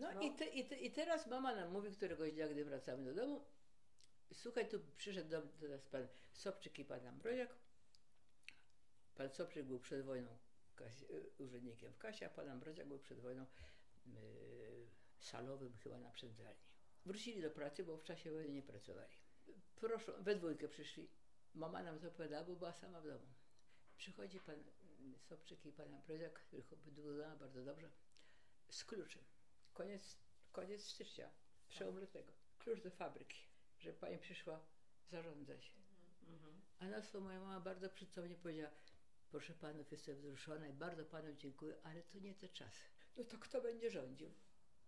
No, I, te, i, te, i teraz mama nam mówi któregoś dnia, gdy wracamy do domu, słuchaj, tu przyszedł do, do nas pan Sobczyk i pan Ambroziak. Pan Sobczyk był przed wojną Kasi, urzędnikiem w Kasie, a pan Ambroziak był przed wojną yy, salowym chyba na przędzalni. Wrócili do pracy, bo w czasie wojny nie pracowali. Proszę, we dwójkę przyszli. Mama nam to opowiadała, bo była sama w domu. Przychodzi pan Sobczyk i pan Ambroziak, obydwu znała bardzo dobrze, z kluczem. Koniec, koniec stycznia, przełom lutego. Klucz do fabryki, że pani przyszła zarządzać. A na co moja mama bardzo przytomnie powiedziała, proszę panów, jestem wzruszona i bardzo panom dziękuję, ale to nie te czasy. No to kto będzie rządził?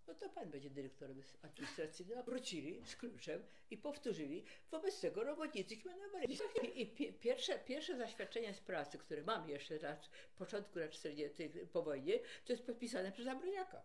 No to pan będzie dyrektorem administracyjnym. A wrócili z kluczem i powtórzyli. Wobec tego robotnicy kmianowali. I pi pierwsze, pierwsze zaświadczenie z pracy, które mam jeszcze na początku lat 40 po wojnie, to jest podpisane przez Abroniaka.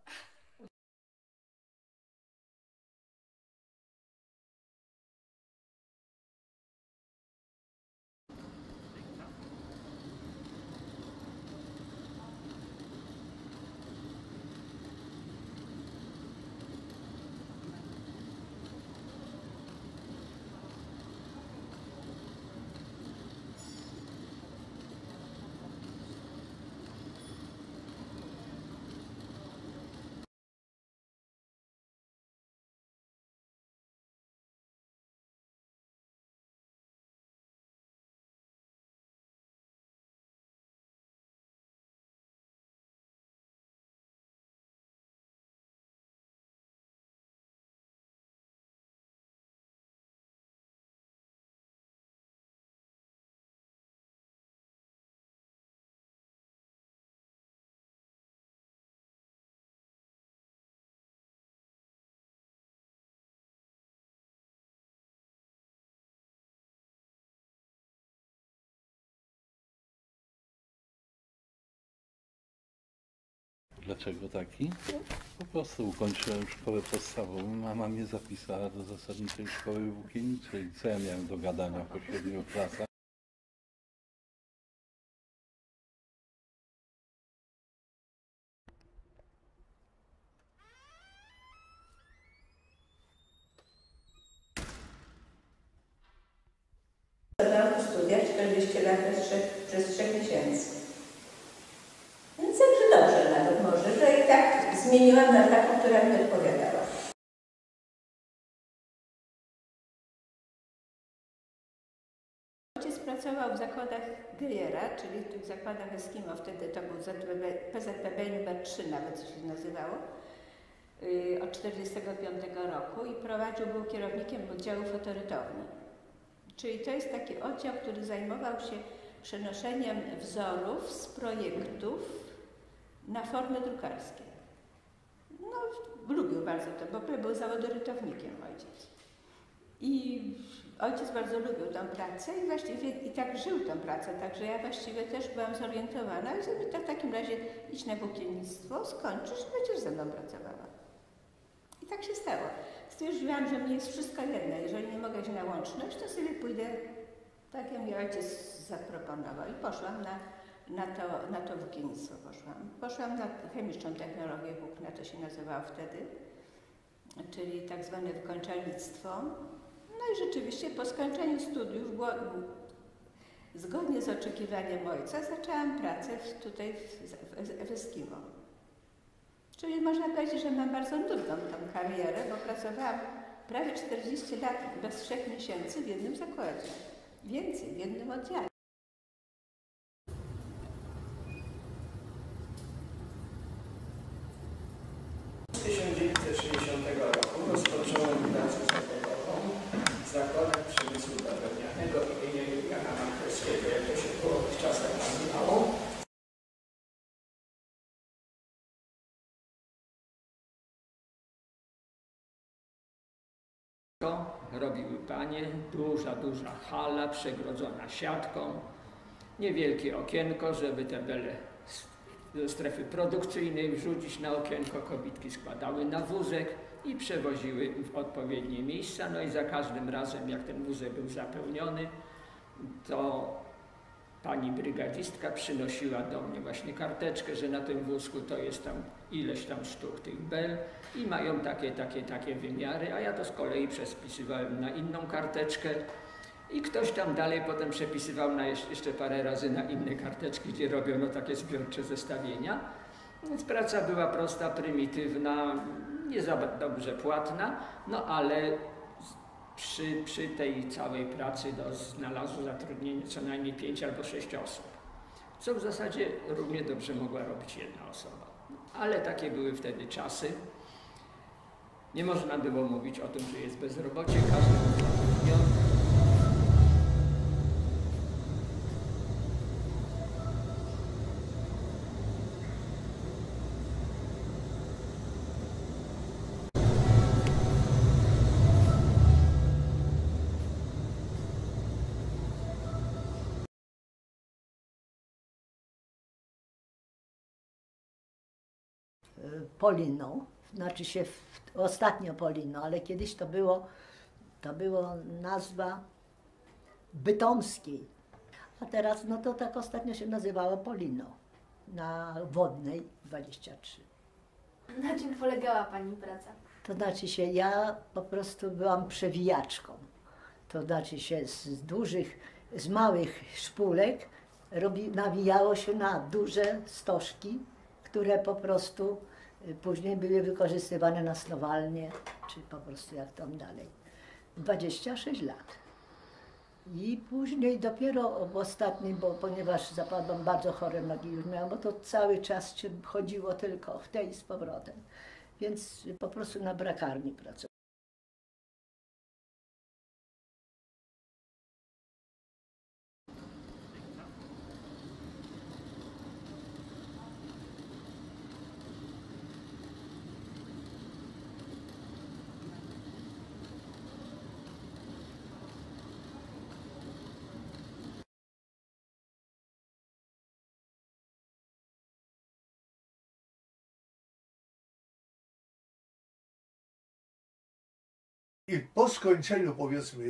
Dlaczego taki? Po prostu ukończyłem szkołę podstawową, mama mnie zapisała do zasadniczej szkoły włókienniczej. Co ja miałem do gadania po siedmiu klasach? Zadałam studia 40 lat przez 3, przez 3 miesięcy. Więc także dobrze nawet może, że i tak zmieniłam na taką, która mi odpowiadała. Ojciec pracował w zakładach Gejera, czyli w tych zakładach Eskimo, wtedy to był ZPB, PZPB numer 3 nawet co się nazywało, yy, od 1945 roku i prowadził, był kierownikiem oddziału fotorytowni. Czyli to jest taki oddział, który zajmował się przenoszeniem wzorów z projektów na formy drukarskie. No, lubił bardzo to, bo był zawodorytownikiem ojciec. I ojciec bardzo lubił tę pracę i właściwie i tak żył tę pracę, także ja właściwie też byłam zorientowana i sobie tak w takim razie idź na włókiennictwo, skończysz będziesz ze mną pracowała. I tak się stało. Stwierdziłam, że mi jest wszystko jedno. Jeżeli nie mogę iść na łączność, to sobie pójdę tak, jak mi ojciec zaproponował. I poszłam na, na, to, na to włókiennictwo. Poszłam. poszłam na chemiczną technologię włókna, to się nazywało wtedy, czyli tak zwane wykończalnictwo. No i rzeczywiście po skończeniu studiów, zgodnie z oczekiwaniem ojca, zaczęłam pracę tutaj w, w Eskimo. Czyli można powiedzieć, że mam bardzo nudną tą karierę, bo pracowałam prawie 40 lat bez trzech miesięcy w jednym zakładzie. Więcej, w jednym oddziale. Z 1960 roku rozpocząłem pracę zawodową w zakładach przemysłu bawełnianego imienia Jana Markowskiego, jak to się po tych czasach nazywało. To robiły panie, duża, duża hala przegrodzona siatką, niewielkie okienko, żeby te bele ze strefy produkcyjnej wrzucić na okienko, kobitki składały na wózek i przewoziły w odpowiednie miejsca. No i za każdym razem, jak ten wózek był zapełniony, to pani brygadzistka przynosiła do mnie właśnie karteczkę, że na tym wózku to jest tam ileś tam sztuk tych bel i mają takie, takie, takie wymiary, a ja to z kolei przespisywałem na inną karteczkę i ktoś tam dalej potem przepisywał na jeszcze, parę razy na inne karteczki, gdzie robiono takie zbiorcze zestawienia. Więc praca była prosta, prymitywna, nie za dobrze płatna, no ale przy, przy tej całej pracy no, znalazło zatrudnienie co najmniej pięć albo sześć osób, co w zasadzie równie dobrze mogła robić jedna osoba. Ale takie były wtedy czasy. Nie można było mówić o tym, że jest bezrobocie, każdy Poliną, znaczy się w, ostatnio Poliną, ale kiedyś to było, to było nazwa Bytomskiej. A teraz no to tak ostatnio się nazywało Poliną na Wodnej 23. Na czym polegała Pani praca? To znaczy się, ja po prostu byłam przewijaczką. To znaczy się z dużych, z małych szpulek robi, nawijało się na duże stożki, które po prostu y, później były wykorzystywane na snowalnie, czy po prostu jak tam dalej. 26 lat. I później dopiero w ostatnim, bo ponieważ zapadłam bardzo chore nogi już miałam, bo to cały czas się chodziło tylko w tej z powrotem. Więc po prostu na brakarni pracowałam. I po skończeniu, powiedzmy,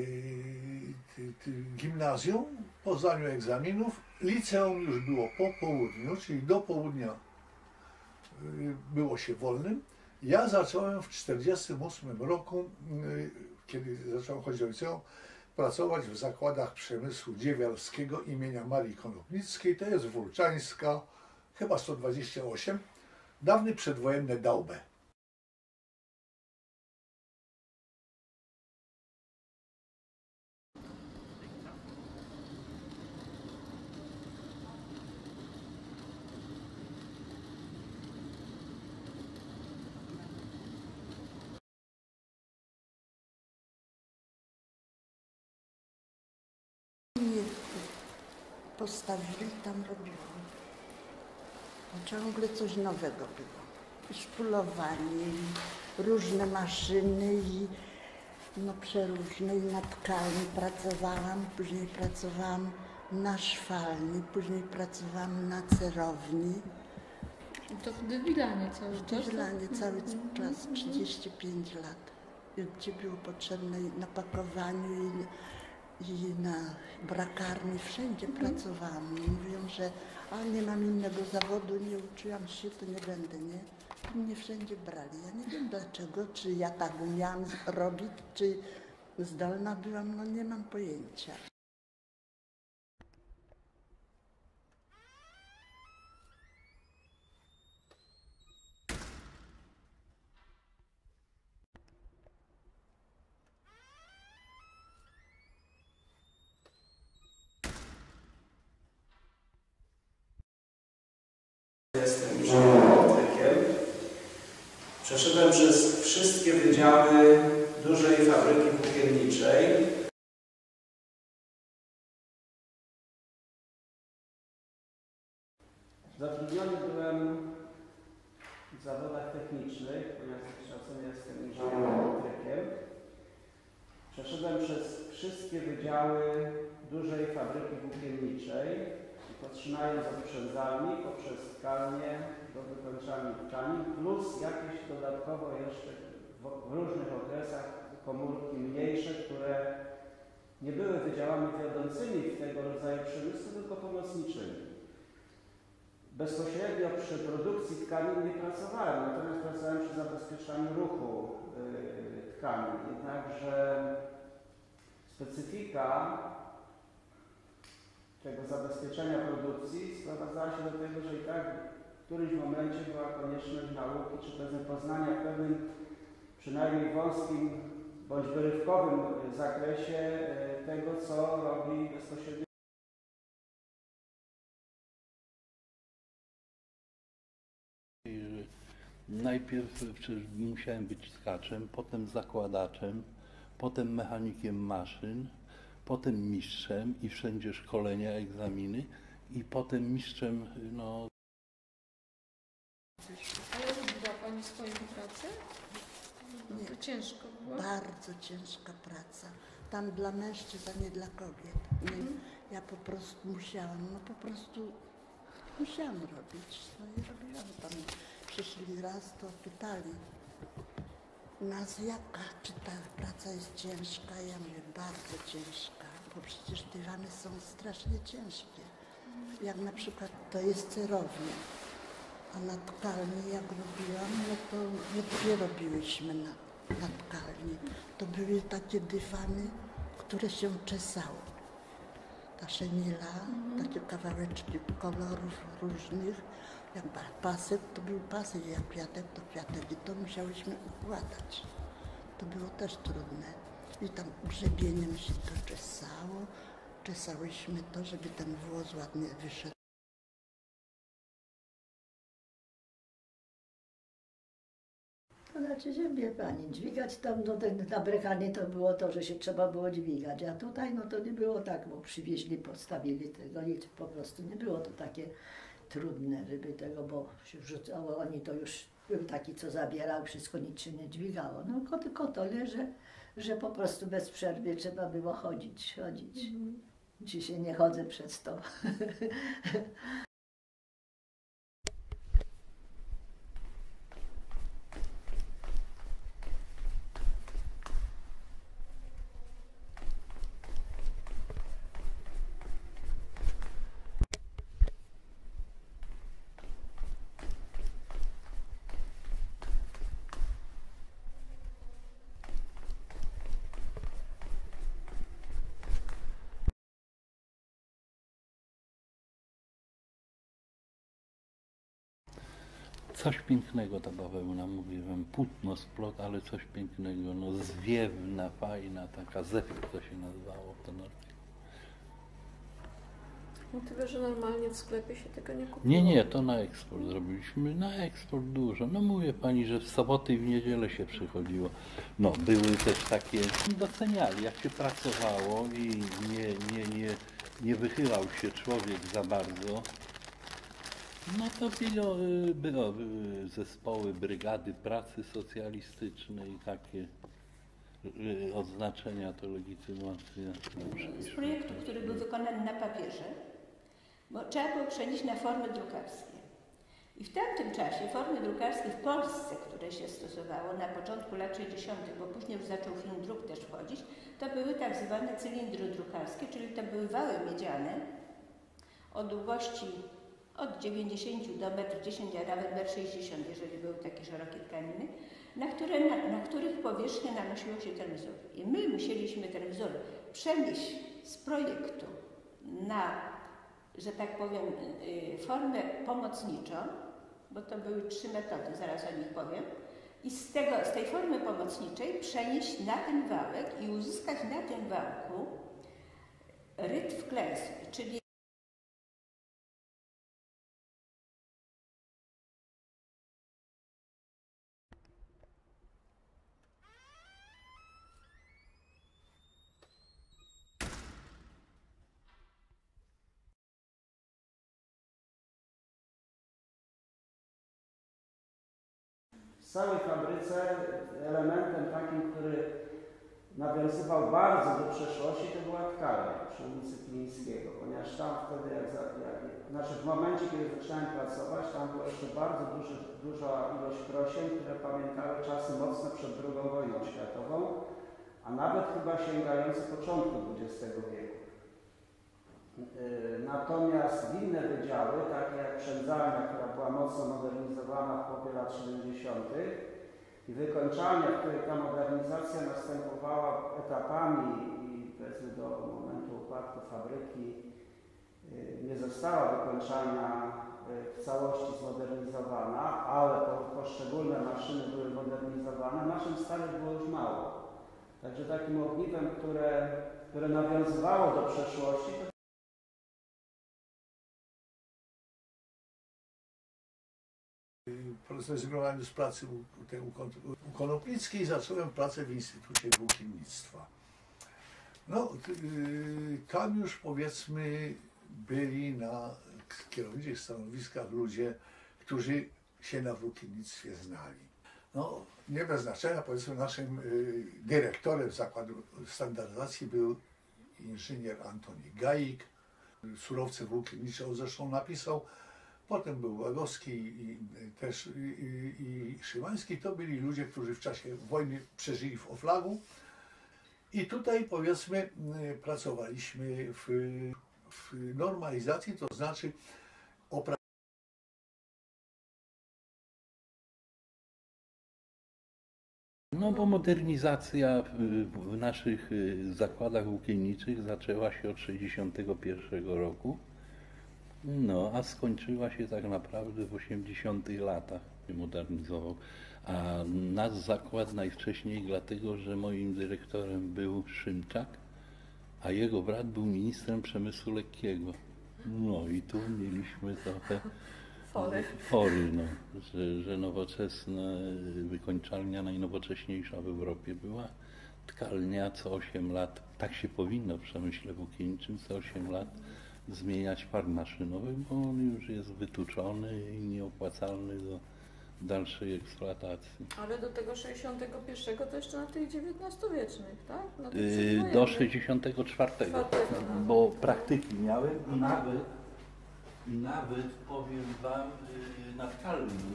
ty, ty, gimnazjum, po zdaniu egzaminów, liceum już było po południu, czyli do południa y, było się wolnym. Ja zacząłem w 1948 roku, y, kiedy zacząłem chodzić do liceum, pracować w zakładach przemysłu dziewiarskiego imienia Marii Konopnickiej. To jest Wólczańska, chyba 128, dawny przedwojenny Daube. Mnie postawili, tam robiłam. Ciągle coś nowego było. I szpulowanie, i różne maszyny, i no przeróżne, i na tkalni pracowałam, później pracowałam na szwalni, później pracowałam na cerowni. To w Dywilanie cały W czas? Dywilanie cały Mhm. czas, 35 lat. Gdzie było potrzebne i na pakowaniu i, i na brakarni, wszędzie pracowałam. Mówią, że a nie mam innego zawodu, nie uczyłam się, to nie będę, nie? I mnie wszędzie brali. Ja nie wiem dlaczego, czy ja tak umiałam robić, czy zdolna byłam, no nie mam pojęcia. Jestem inżynierem elektrykiem. Przeszedłem przez wszystkie wydziały dużej fabryki włókienniczej. Zatrudniony byłem w zawodach technicznych, ponieważ z wykształcenia jestem inżynierem elektrykiem. Przeszedłem przez wszystkie wydziały dużej fabryki włókienniczej, poczynając od przędzalni, poprzez tkalnię do wykończalni tkanin, plus jakieś dodatkowo jeszcze w, w różnych okresach komórki mniejsze, które nie były wydziałami wiodącymi w tego rodzaju przemysłu, tylko pomocniczymi. Bezpośrednio przy produkcji tkanin nie pracowałem, natomiast pracowałem przy zabezpieczaniu ruchu yy, tkanin. Jednakże specyfika tego zabezpieczenia produkcji sprowadzała się do tego, że i tak w którymś momencie była konieczność nauki, czy też poznania w pewnym, przynajmniej wąskim bądź wyrywkowym zakresie e, tego, co robi bezpośrednio Najpierw musiałem być tkaczem, potem zakładaczem, potem mechanikiem maszyn, potem mistrzem i wszędzie szkolenia, egzaminy i potem mistrzem no, Ale lubiła Pani swoją pracę? Nie. To ciężko było. Bardzo ciężka praca. Tam dla mężczyzn, a nie dla kobiet. Nie, ja po prostu musiałam, no po prostu musiałam robić. No i robiłam tam. Przyszli raz, to pytali nas, jaka, czy ta praca jest ciężka? Ja mówię, bardzo ciężka, bo przecież dywany są strasznie ciężkie. Jak na przykład to jest cerownia. A na tkalni jak robiłam, no to nie dwie robiłyśmy na, na tkalni. To były takie dywany, które się czesały. Ta szenila, takie kawałeczki kolorów różnych. Jak pasek, to był pasek, jak kwiatek, to kwiatek. I to musiałyśmy układać. To było też trudne. I tam grzebieniem się to czesało. Czesałyśmy to, żeby ten włos ładnie wyszedł. To znaczy, że wie pani, dźwigać tam, no ten, na Brekanie to było to, że się trzeba było dźwigać, a tutaj no to nie było tak, bo przywieźli, podstawili tego i po prostu nie było to takie trudne, żeby tego, bo się wrzucało, oni to już był taki, co zabierał, wszystko nic się nie dźwigało. No tylko, tylko tyle, że, że po prostu bez przerwy trzeba było chodzić, chodzić. Dzisiaj nie chodzę przez to. Coś pięknego ta bawełna, mówię wam, płótno, splot, ale coś pięknego, no zwiewna, fajna, taka zewk to się nazywało ten artykuł. No tyle, że normalnie w sklepie się tego nie kupuje. Nie, nie, to na eksport zrobiliśmy, na eksport dużo. No mówię pani, że w soboty i w niedzielę się przychodziło. No były też takie, doceniali jak się pracowało i nie, nie, nie, nie wychylał się człowiek za bardzo. No to y, było były zespoły, brygady pracy socjalistycznej, takie y, odznaczenia, to legitymacja. z projektu, który był wykonany na papierze, bo trzeba było przenieść na formy drukarskie. I w tamtym czasie formy drukarskie w Polsce, które się stosowało na początku lat 60., bo później już zaczął film druk też wchodzić, to były tak zwane cylindry drukarskie, czyli to były wały miedziane o długości od 90 do 1,10 m, a nawet 1,60 m, jeżeli były takie szerokie tkaniny, na, które, na, na których powierzchnię nanosiło się ten wzór. I my musieliśmy ten wzór przenieść z projektu na, że tak powiem, y, formę pomocniczą, bo to były trzy metody, zaraz o nich powiem, i z, tego, z tej formy pomocniczej przenieść na ten wałek i uzyskać na tym wałku rytm klęski, czyli W całej fabryce elementem takim, który nawiązywał bardzo do przeszłości, to była tkalnia przy ulicy Kilińskiego, ponieważ tam wtedy, jak, za, jak znaczy w momencie, kiedy zaczynałem pracować, tam była jeszcze bardzo duży, duża ilość krosień, które pamiętały czasy mocno przed II wojną światową, a nawet chyba sięgający początku XX wieku. Y, Natomiast inne wydziały, takie jak przędzalnia, która była mocno modernizowana w połowie lat 70., i wykończalnia, w której ta modernizacja następowała etapami i powiedzmy do momentu upadku fabryki y, nie została wykończalnia y, w całości zmodernizowana, ale po- poszczególne maszyny były modernizowane, maszyn starych było już mało. Także takim ogniwem, które, które nawiązywało do przeszłości, zrezygnowałem z pracy u, u, Konopnickiej i zacząłem pracę w Instytucie Włókiennictwa. No, y, tam już powiedzmy byli na kierowniczych stanowiskach ludzie, którzy się na włókiennictwie znali. No, nie bez znaczenia, powiedzmy naszym y, dyrektorem zakładu standaryzacji był inżynier Antoni Gajik. Surowce włókiennicze on zresztą napisał. Potem był Łagowski i i też i, i, Szymański. To byli ludzie, którzy w czasie wojny przeżyli w Oflagu. I tutaj powiedzmy y, pracowaliśmy w, w normalizacji, to znaczy opra- No bo modernizacja w, w naszych y, zakładach włókienniczych zaczęła się od 1961 roku, no a skończyła się tak naprawdę w 80 latach modernizował. A nasz zakład najwcześniej dlatego, że moim dyrektorem był Szymczak, a jego brat był ministrem przemysłu lekkiego. No i tu mieliśmy trochę Fory. fory no, że, że nowoczesna wykończalnia najnowocześniejsza w Europie była. Tkalnia co 8 lat, tak się powinno w przemyśle włókienniczym, co 8 lat zmieniać par maszynowy, bo on już jest wytuczony i nieopłacalny do dalszej eksploatacji. Ale do tego 61 to jeszcze na tych XIX-wiecznych, tak? Na tych Yy. Do 64, Czwartego, no. bo praktyki miałem i nawet, i nawet powiem Wam yy, na tkalni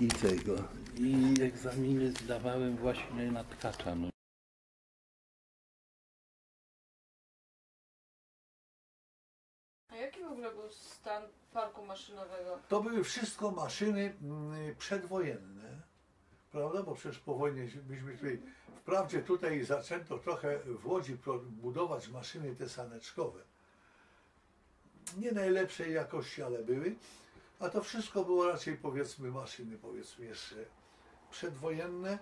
i tego. I egzaminy zdawałem właśnie na tkacza. No. Parku maszynowego? To były wszystko maszyny mm, przedwojenne, prawda? Bo przecież po wojnie myśmy tutaj, wprawdzie tutaj zaczęto trochę w Łodzi budować maszyny te saneczkowe. Nie najlepszej jakości, ale były. A to wszystko było raczej powiedzmy maszyny, powiedzmy jeszcze przedwojenne.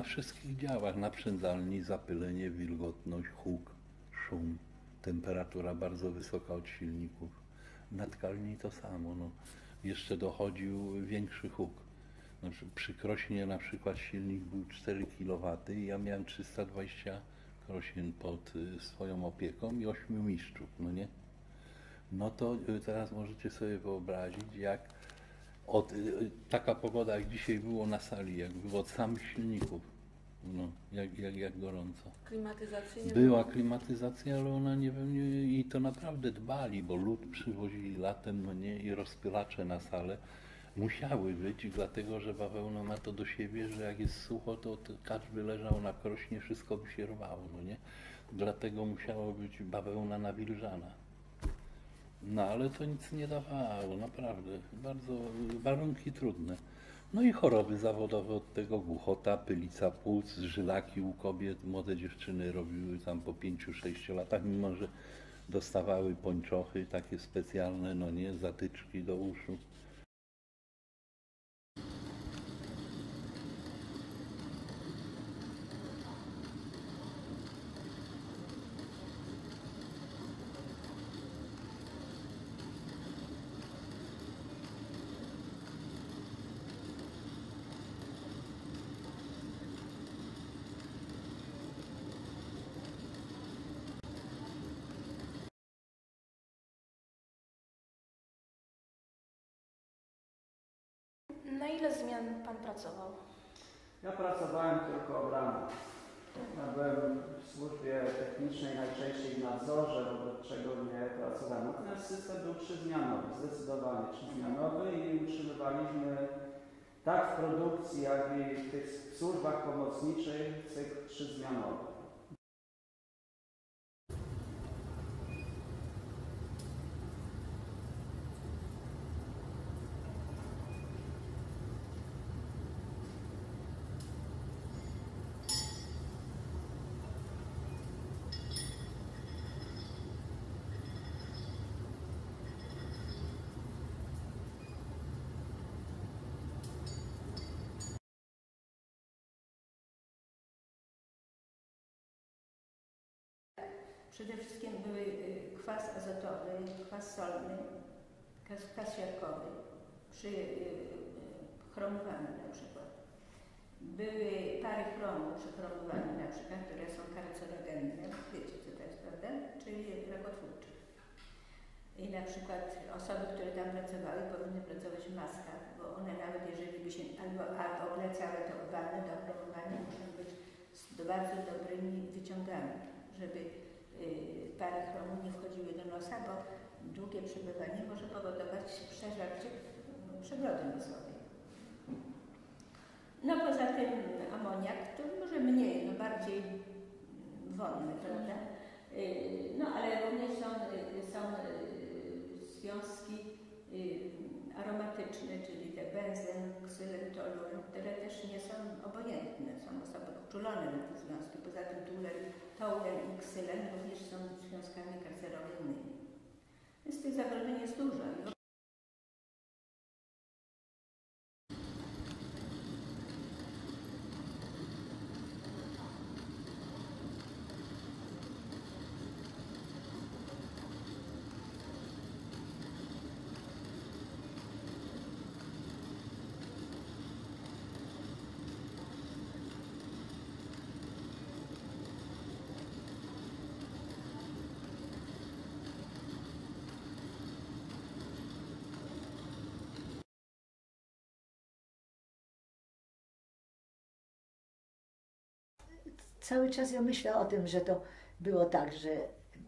Na wszystkich działach, na przędzalni, zapylenie, wilgotność, huk, szum, temperatura bardzo wysoka od silników. Na tkalni to samo. No. Jeszcze dochodził większy huk. Znaczy, przy Krośnie na przykład silnik był 4 kW i ja miałem 320 krosin pod y, swoją opieką i 8 mistrzów, no nie? No to y, teraz możecie sobie wyobrazić, jak od, y, taka pogoda jak dzisiaj było na sali, jak było od samych silników. No, jak, jak, jak gorąco. Klimatyzacji nie Była klimatyzacja, ale ona nie nie, i to naprawdę dbali, bo lód przywozili latem, no nie, i rozpylacze na salę musiały być, dlatego że bawełna ma to do siebie, że jak jest sucho, to, by leżał na krośnie, wszystko by się rwało, no nie? Dlatego musiało być bawełna nawilżana. No ale to nic nie dawało, naprawdę. Bardzo warunki trudne. No i choroby zawodowe od tego, głuchota, pylica płuc, żylaki u kobiet. Młode dziewczyny robiły tam po 5-6 latach, mimo że dostawały pończochy takie specjalne, no nie, zatyczki do uszu. Na ile zmian pan pracował? Ja pracowałem tylko od rana. Ja byłem w służbie technicznej, najczęściej w nadzorze, wobec czego nie pracowałem. Natomiast system był trzyzmianowy, zdecydowanie trzyzmianowy i utrzymywaliśmy tak w produkcji, jak i w tych służbach pomocniczych cykl trzyzmianowy. Przede wszystkim były y, kwas azotowy, kwas solny, kwas, kwas siarkowy, przy y, y, na przykład. Były pary chromu przy chromowaniu na przykład, które są karcerogenne, wiecie co to jest, prawda? Czyli rakotwórcze. I na przykład osoby, które tam pracowały, powinny pracować w maskach, bo one nawet jeżeli by się, albo, całe to walne do chromowania muszą być z bardzo dobrymi wyciągami, żeby pary chromu nie wchodziły do nosa, bo długie przebywanie może powodować przeżarcie mm, przegrody nosowej. No poza tym amoniak to może mniej, no bardziej wonny, prawda? Y, No ale również są, y, są y, związki y, aromatyczne, czyli te benzen, ksylen, toluen, które też nie są obojętne, są osoby uczulone na te związki. Poza tym tulen, taulen i ksylen również są związkami kancerogennymi. Więc tych zagrożeń jest dużo. Cały czas ja myślę o tym, że to było tak, że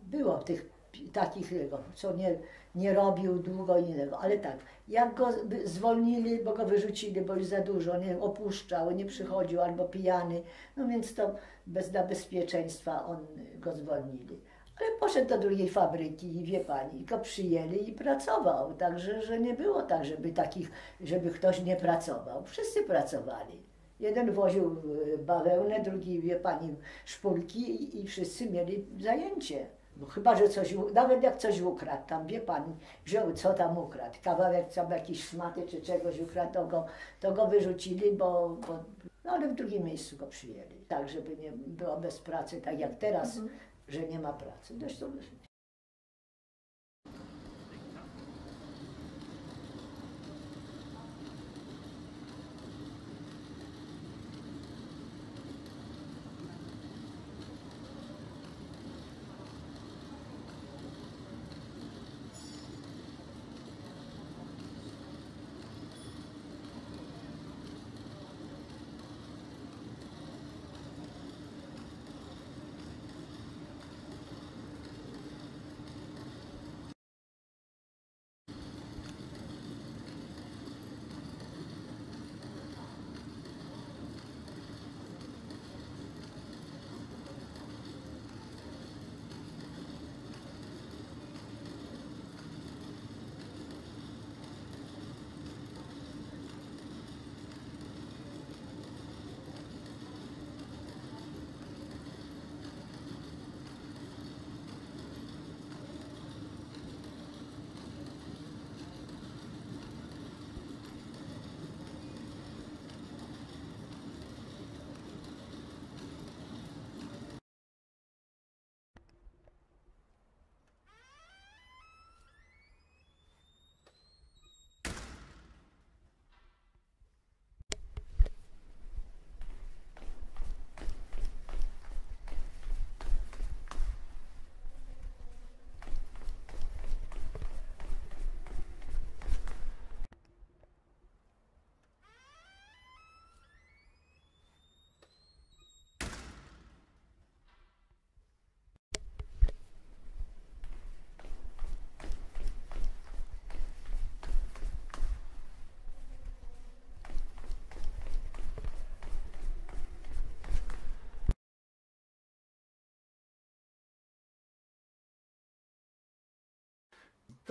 było tych takich, co nie, nie robił długo innego, ale tak, jak go zwolnili, bo go wyrzucili, bo już za dużo, nie opuszczał, nie przychodził albo pijany, no więc to bez bezpieczeństwa on go zwolnili. Ale poszedł do drugiej fabryki i wie pani, go przyjęli i pracował, także że nie było tak, żeby takich, żeby ktoś nie pracował. Wszyscy pracowali. Jeden woził e, bawełnę, drugi, wie pani, szpulki i, i wszyscy mieli zajęcie. Bo chyba, że coś, nawet jak coś ukradł, tam wie pani, wziął co tam ukradł, kawałek tam jakiejś szmaty czy czegoś ukradł, to go, to go wyrzucili, bo, bo no ale w drugim miejscu go przyjęli. Tak, żeby nie było bez pracy, tak jak teraz, że nie ma pracy. Zresztą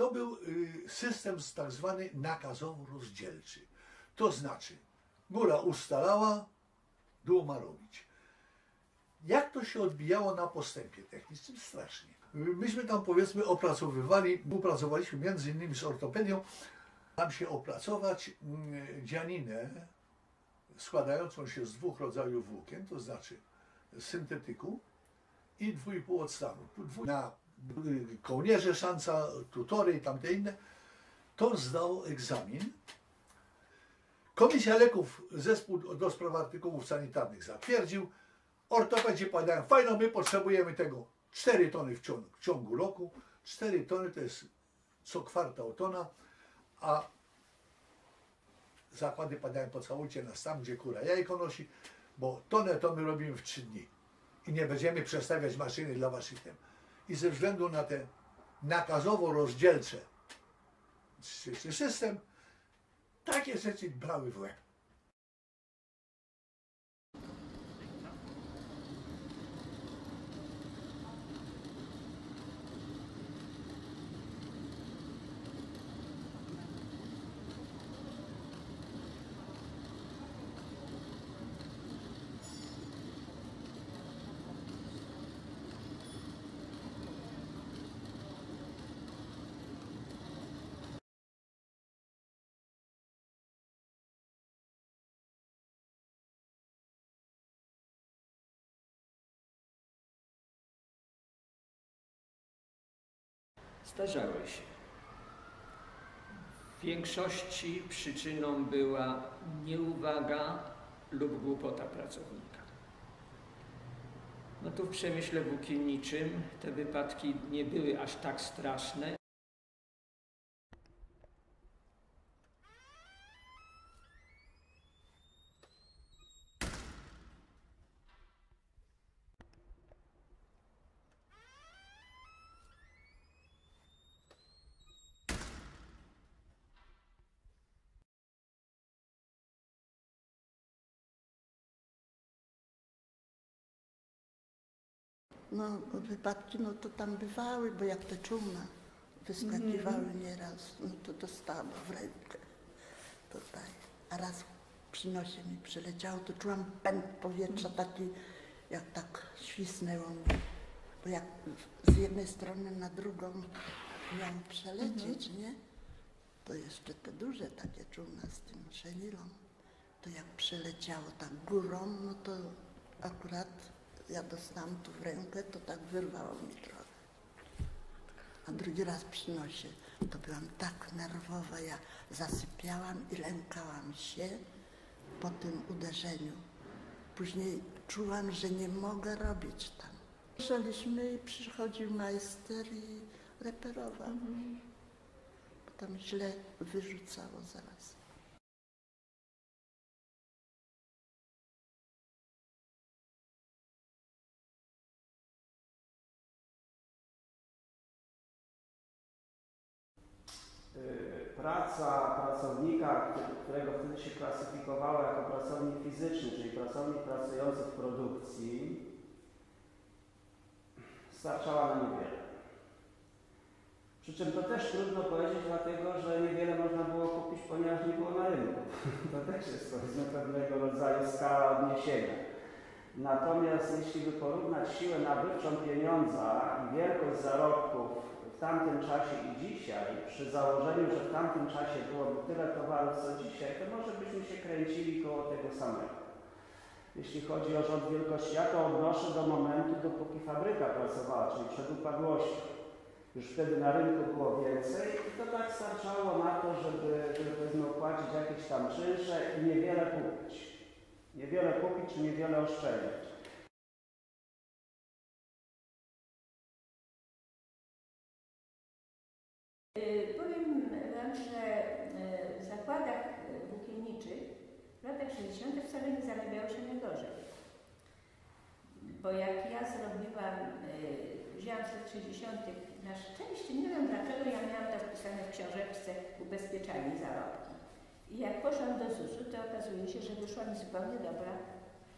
to był y, system tak zwany nakazowo-rozdzielczy. To znaczy, góra ustalała, dół ma robić. Jak to się odbijało na postępie technicznym? Strasznie. Myśmy tam powiedzmy opracowywali, współpracowaliśmy między innymi z ortopedią, tam się opracować mm, dzianinę składającą się z dwóch rodzajów włókien, to znaczy syntetyku i dwójpół odstawu. Tu dwu- Na y, kołnierze szansa, tutory i tamte inne, to zdał egzamin. Komisja leków, zespół do spraw artykułów sanitarnych zatwierdził. Ortopedzi powiadają, fajno, my potrzebujemy tego 4 tony w ciągu, w ciągu roku. 4 tony to jest co kwartał tona, a zakłady padają, pocałujcie nas tam, gdzie kura jajko nosi, bo tonę to my robimy w 3 dni i nie będziemy przestawiać maszyny dla waszych tem. I ze względu na te nakazowo-rozdzielcze sy- sy- system, takie rzeczy brały w łeb. Zdarzały się. W większości przyczyną była nieuwaga lub głupota pracownika. No tu w przemyśle włókienniczym te wypadki nie były aż tak straszne. No wypadki, no to tam bywały, bo jak te czumna wyskakiwały nieraz, no to dostałam w rękę tutaj. A raz przy nosie mi przyleciało, to czułam pęd powietrza taki, jak tak świsnęło mi. Bo jak z jednej strony na drugą miałam przelecieć, nie? To jeszcze te duże takie czumna z tym szelilą. To jak przeleciało tak górą, no to akurat ja dostałam tu w rękę, to tak wyrwało mi trochę. A drugi raz przy nosie, to byłam tak nerwowa, ja zasypiałam i lękałam się po tym uderzeniu. Później czułam, że nie mogę robić tam. Szliśmy i przychodził majster i reperował. Bo tam źle wyrzucało zaraz. Praca pracownika, którego wtedy się klasyfikowało jako pracownik fizyczny, czyli pracownik pracujący w produkcji, starczała na niewiele. Przy czym to też trudno powiedzieć, dlatego że niewiele można było kupić, ponieważ nie było na rynku. To też jest powiedzmy pewnego rodzaju skala odniesienia. Natomiast jeśli by porównać siłę nabywczą pieniądza i wielkość zarobków w tamtym czasie i dzisiaj, przy założeniu, że w tamtym czasie byłoby tyle towarów co dzisiaj, to może byśmy się kręcili koło tego samego. Jeśli chodzi o rząd wielkości, ja to odnoszę do momentu, dopóki fabryka pracowała, czyli przed upadłością. Już wtedy na rynku było więcej i to tak starczało na to, żeby, żeby opłacić jakieś tam czynsze i niewiele kupić. Niewiele kupić czy niewiele oszczędzić. Powiem Wam, że y, w zakładach y, włókienniczych w latach 60. wcale nie zarabiało się najgorzej. Bo jak ja zrobiłam, wzięłam z lat 60. na szczęście, nie wiem dlaczego, ja miałam to wpisane w książeczce ubezpieczalni zarobki. I jak poszłam do ZUS-u, to okazuje się, że wyszła mi zupełnie dobra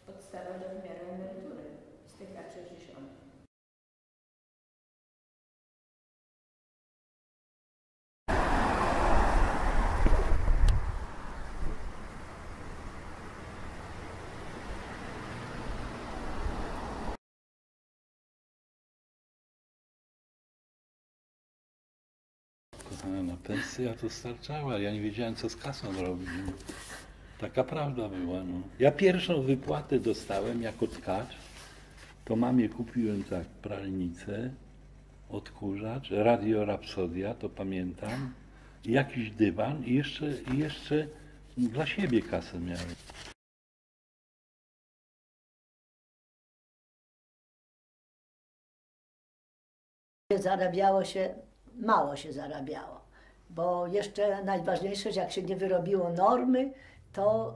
podstawa do wymiaru emerytury z tych lat 60. A, no pensja to starczała, ja nie wiedziałem co z kasą robić. No. Taka prawda była. No. Ja pierwszą wypłatę dostałem jako tkacz, to mamie kupiłem tak pralnicę, odkurzacz, radio Rapsodia, to pamiętam, jakiś dywan i jeszcze, jeszcze dla siebie kasę miałem. Zarabiało się, mało się zarabiało, bo jeszcze najważniejsze, że jak się nie wyrobiło normy, to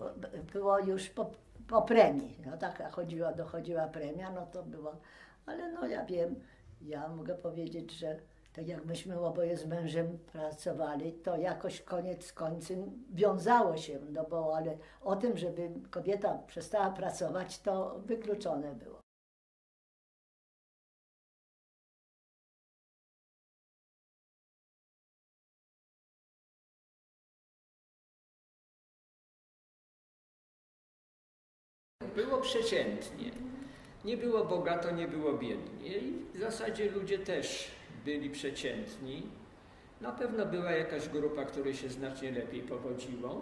było już po, po premii. No taka chodziła, dochodziła premia, no to było, ale no ja wiem, ja mogę powiedzieć, że tak jak myśmy oboje z mężem pracowali, to jakoś koniec końcem wiązało się, no bo ale o tym, żeby kobieta przestała pracować, to wykluczone było. Przeciętnie. Nie było bogato, nie było biednie. I w zasadzie ludzie też byli przeciętni. Na pewno była jakaś grupa, której się znacznie lepiej powodziło.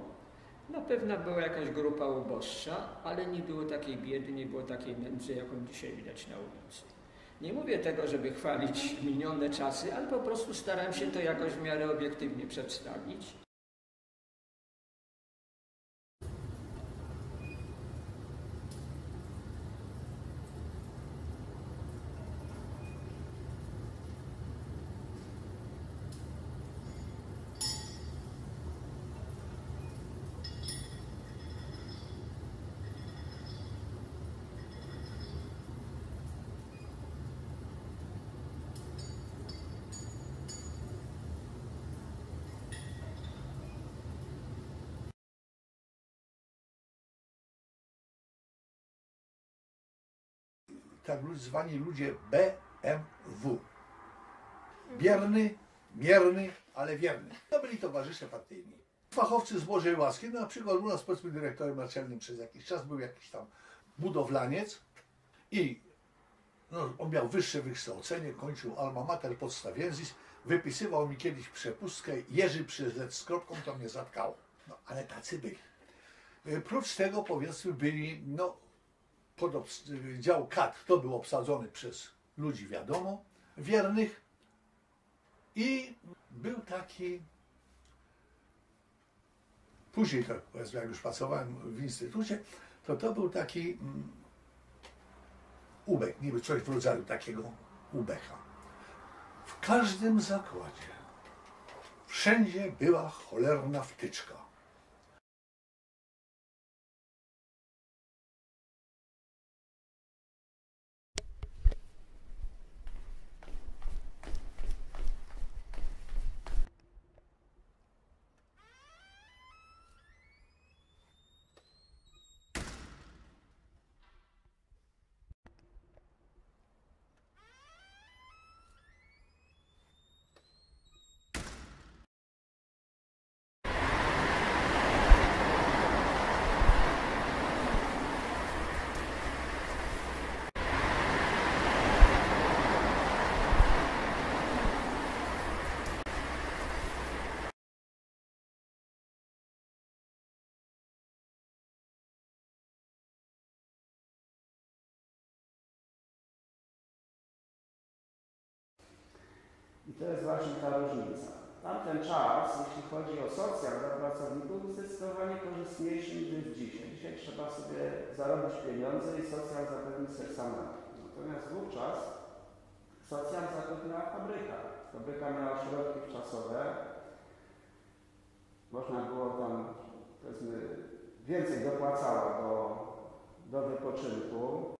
Na pewno była jakaś grupa uboższa, ale nie było takiej biedy, nie było takiej nędzy, jaką dzisiaj widać na ulicy. Nie mówię tego, żeby chwalić minione czasy, ale po prostu staram się to jakoś w miarę obiektywnie przedstawić. Tak zwani ludzie BMW. Bierny, mierny, ale wierny. To byli towarzysze partyjni. Fachowcy z Bożej łaski, no na przykład u nas powiedzmy dyrektorem naczelnym przez jakiś czas był jakiś tam budowlaniec i no, on miał wyższe wykształcenie, kończył alma mater podstawienzis, wypisywał mi kiedyś przepustkę Jerzy przez Z kropką, to mnie zatkało. No ale tacy byli. Y, Prócz tego powiedzmy byli, no pod dział KAT, to był obsadzony przez ludzi wiadomo, wiernych i był taki później to jak już pracowałem w instytucie, to to był taki mm, ubek, niby coś w rodzaju takiego ubecha. W każdym zakładzie wszędzie była cholerna wtyczka. I to jest właśnie ta różnica. Tamten czas, jeśli chodzi o socjal dla pracowników, był zdecydowanie korzystniejszy niż dzisiaj. Dzisiaj trzeba sobie zarobić pieniądze i socjal zapewnić sobie samemu. Natomiast wówczas socjal zapewniała fabryka. Fabryka miała środki wczasowe. Można było tam, powiedzmy, więcej dopłacała do, do wypoczynku.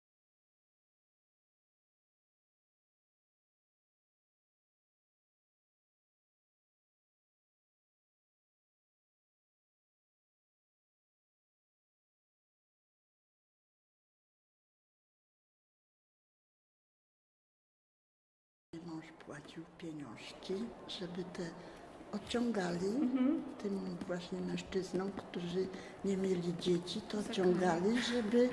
Pieniążki, żeby te odciągali tym właśnie mężczyznom, którzy nie mieli dzieci, to odciągali, żeby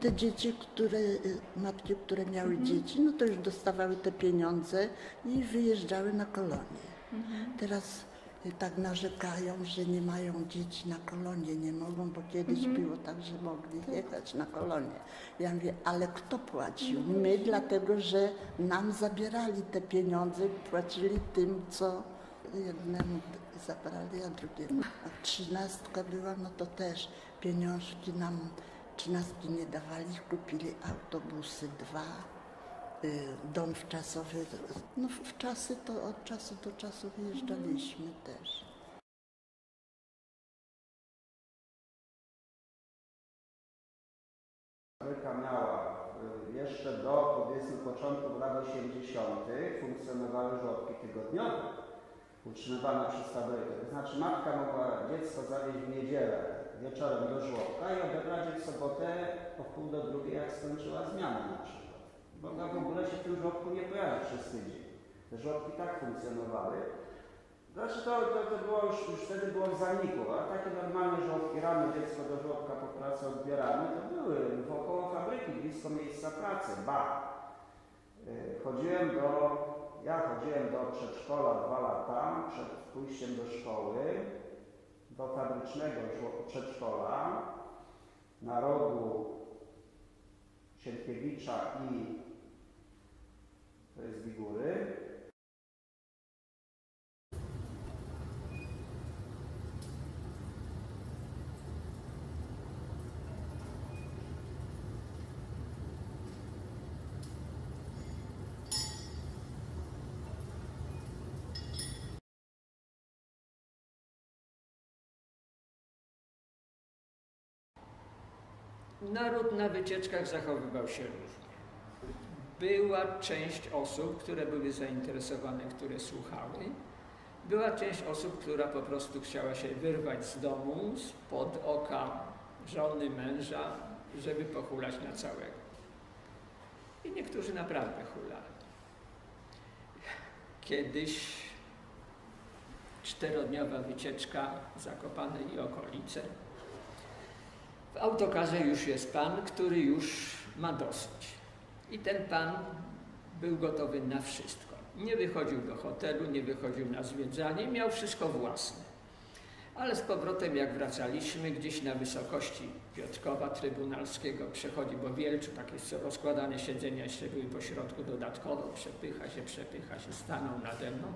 te dzieci, które, y, matki, które miały dzieci, no to już dostawały te pieniądze i wyjeżdżały na kolonie. Teraz I tak narzekają, że nie mają dzieci na kolonie, nie mogą, bo kiedyś Mhm. było tak, że mogli jechać na kolonie. Ja mówię, ale kto płacił? My, dlatego że nam zabierali te pieniądze płacili tym, co jednemu zabrali, a drugiemu. A trzynastka była, no to też pieniążki nam, trzynastki nie dawali, kupili autobusy dwa, y, dom wczasowy. No w- czasy to od czasu do czasu wyjeżdżaliśmy też. Fabryka miała y, jeszcze do powiedzmy początku lat 80. funkcjonowały żłobki tygodniowe utrzymywane przez fabrykę. To znaczy matka mogła dziecko zawieźć w niedzielę wieczorem do żłobka i odebrać w sobotę o wpół do drugiej, jak skończyła zmiana na przykład. Mogła w ogóle się w tym żłobku nie pojawić przez tydzień. Te żłobki tak funkcjonowały. Znaczy to, to, to było już, już wtedy było w zaniku, a takie normalne żłobki, rano dziecko do żłobka po pracy odbierane, to były wokoło fabryki, blisko miejsca pracy, ba. Y, Chodziłem do, ja chodziłem do przedszkola dwa lata przed pójściem do szkoły, do fabrycznego przedszkola na rogu Sienkiewicza i to jest Wigury. Naród na wycieczkach zachowywał się różnie. Była część osób, które były zainteresowane, które słuchały. Była część osób, która po prostu chciała się wyrwać z domu, spod oka żony, męża, żeby pochulać na całego. I niektórzy naprawdę hulali. Kiedyś czterodniowa wycieczka Zakopane i okolice. W autokarze już jest pan, który już ma dosyć. I ten pan był gotowy na wszystko. Nie wychodził do hotelu, nie wychodził na zwiedzanie, miał wszystko własne. Ale z powrotem, jak wracaliśmy, gdzieś na wysokości Piotrkowa Trybunalskiego przechodzi, bo Wielczu, takie rozkładane siedzenia jeszcze były po środku dodatkowo, przepycha się, przepycha się, stanął nade mną,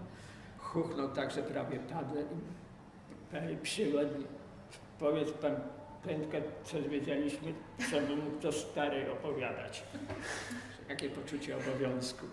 chuchnął tak, że prawie padłem. Panie przywodni, powiedz pan prędko, co zwiedzialiśmy, co by mógł to starej opowiadać. Jakie poczucie obowiązku.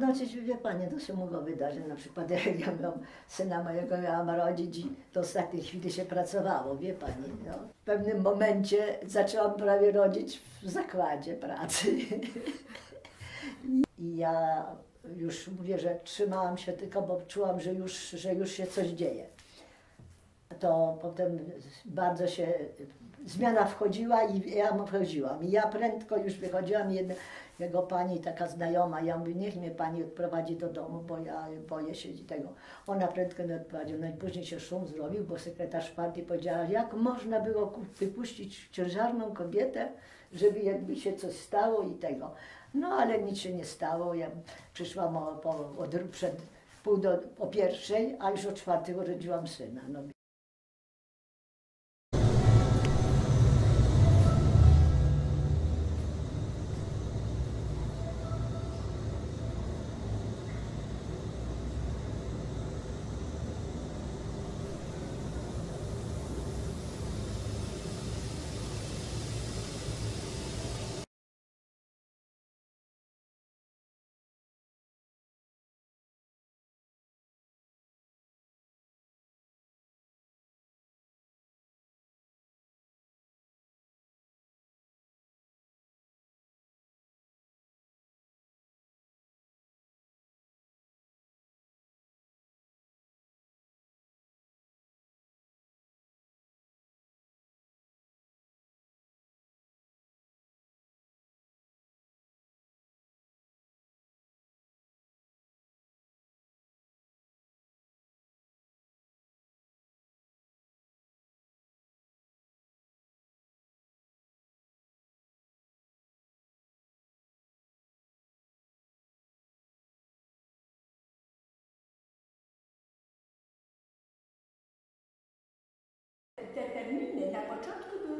No znaczy, wie Pani, to się mogło wydarzyć. Na przykład jak ja miałam syna mojego miałam rodzić i do ostatniej chwili się pracowało, wie Pani. No. W pewnym momencie zaczęłam prawie rodzić w zakładzie pracy. I ja już mówię, że trzymałam się tylko, bo czułam, że już, że już się coś dzieje. To potem bardzo się zmiana wchodziła i ja wchodziłam. I ja prędko już wychodziłam. Jedna, jego pani, taka znajoma, ja mówię, niech mnie pani odprowadzi do domu, bo ja boję się tego. Ona prędko mnie odprowadziła. No i później się szum zrobił, bo sekretarz partii powiedziała, jak można było wypuścić ciężarną kobietę, żeby jakby się coś stało i tego. No ale nic się nie stało. Ja przyszłam o, po, przed pół do, o pierwszej, a już o czwartej urodziłam syna. No.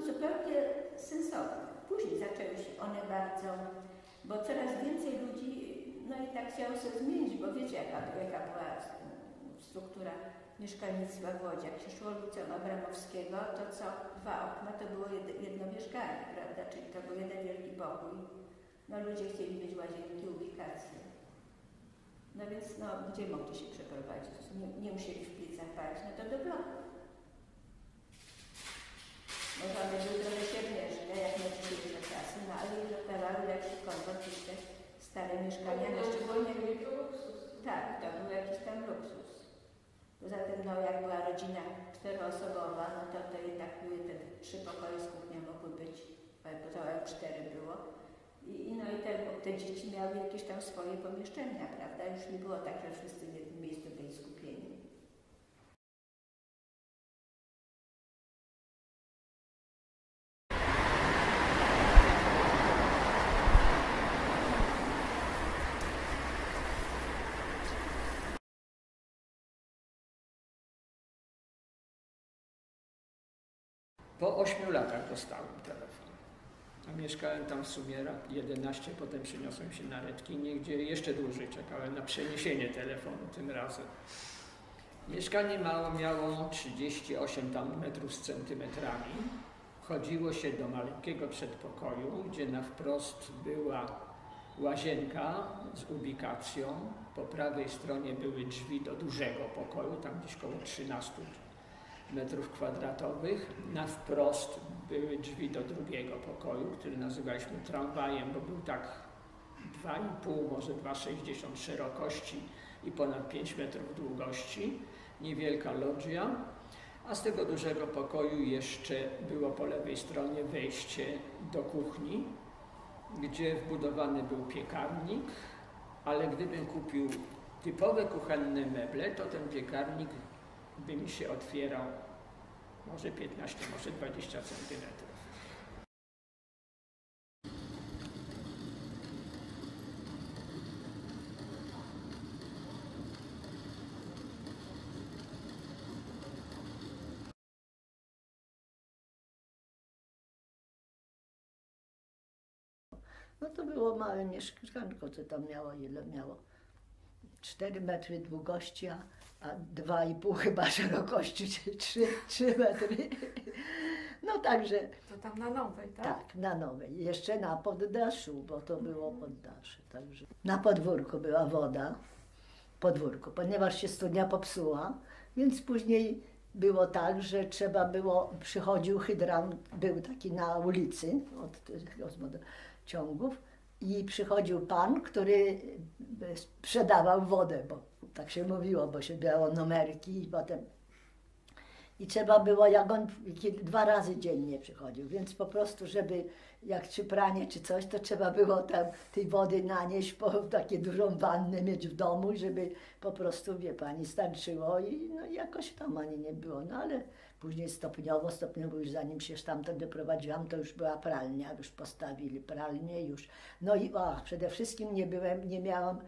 Zupełnie sensowne. Później zaczęły się one bardzo, bo coraz więcej ludzi, no i tak chciało się zmienić, bo wiecie jaka, jaka była struktura mieszkalnictwa w Łodzi. Jak się szło ulicą Abramowskiego, to co dwa okna to było jedno, mieszkanie, prawda? Czyli to był jeden wielki pokój. No ludzie chcieli mieć łazienki, ubikacje. No więc no, gdzie mogli się przeprowadzić? Nie, nie musieli w plicach palić, no to do bloku. Może one były trochę ciemniejsze, jak na dzisiejsze czasy, no ale je dodawały jakiś komfort niż te stare mieszkania, no szczególnie... Tak, to był jakiś tam luksus. Poza tym, no jak była rodzina czteroosobowa, no to, to jednak były te trzy pokoje z kuchnią mogły być, bo to cztery było. I, i no i te, te dzieci miały jakieś tam swoje pomieszczenia, prawda? Już nie było tak, że wszyscy w jednym miejscu byli Po ośmiu latach dostałem telefon. A mieszkałem tam w sumie lat 11, potem przeniosłem się na Redkinie, gdzie jeszcze dłużej czekałem na przeniesienie telefonu tym razem. Mieszkanie mało miało 38 tam metrów z centymetrami. Chodziło się do maleńkiego przedpokoju, gdzie na wprost była łazienka z ubikacją. Po prawej stronie były drzwi do dużego pokoju, tam gdzieś koło 13 metrów kwadratowych. Na wprost były drzwi do drugiego pokoju, który nazywaliśmy tramwajem, bo był tak 2,5, może 2,60 szerokości i ponad 5 metrów długości. Niewielka loggia. A z tego dużego pokoju jeszcze było po lewej stronie wejście do kuchni, gdzie wbudowany był piekarnik, ale gdybym kupił typowe kuchenne meble, to ten piekarnik by mi się otwierał może 15, może 20 centymetrów. No to było małe mieszkanko, co tam miało, ile miało? 4 metry długości, a, a 2,5 chyba szerokości, czy 3, 3 metry. No także. To tam na nowej, tak? Tak, na nowej. Jeszcze na poddaszu, bo to było poddasze. Także. Na podwórku była woda, podwórku, ponieważ się studnia popsuła, więc później było tak, że trzeba było, przychodził hydrant, był taki na ulicy od tych ciągów i przychodził pan, który sprzedawał wodę, bo tak się mówiło, bo się biało numerki i potem i trzeba było, jak on dwa razy dziennie przychodził, więc po prostu, żeby jak czy pranie, czy coś, to trzeba było tam tej wody nanieść, po takie dużą wannę mieć w domu, żeby po prostu, wie pani, starczyło i no, jakoś tam ani nie było. No ale później stopniowo, stopniowo już zanim się stamtąd doprowadziłam, to już była pralnia, już postawili pralnię już. No i o, przede wszystkim nie byłem, nie miałam,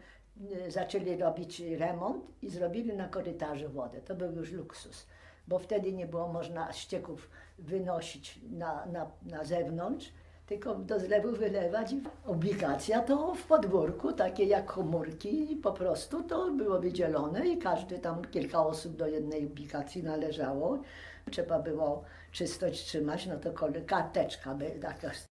zaczęli robić remont i zrobili na korytarzu wodę. To był już luksus bo wtedy nie było można ścieków wynosić na, na, na zewnątrz, tylko do zlewu wylewać. Obligacja to w podwórku, takie jak komórki po prostu to było wydzielone i każdy tam, kilka osób do jednej obligacji należało. Trzeba było czystość trzymać, no to karteczka taka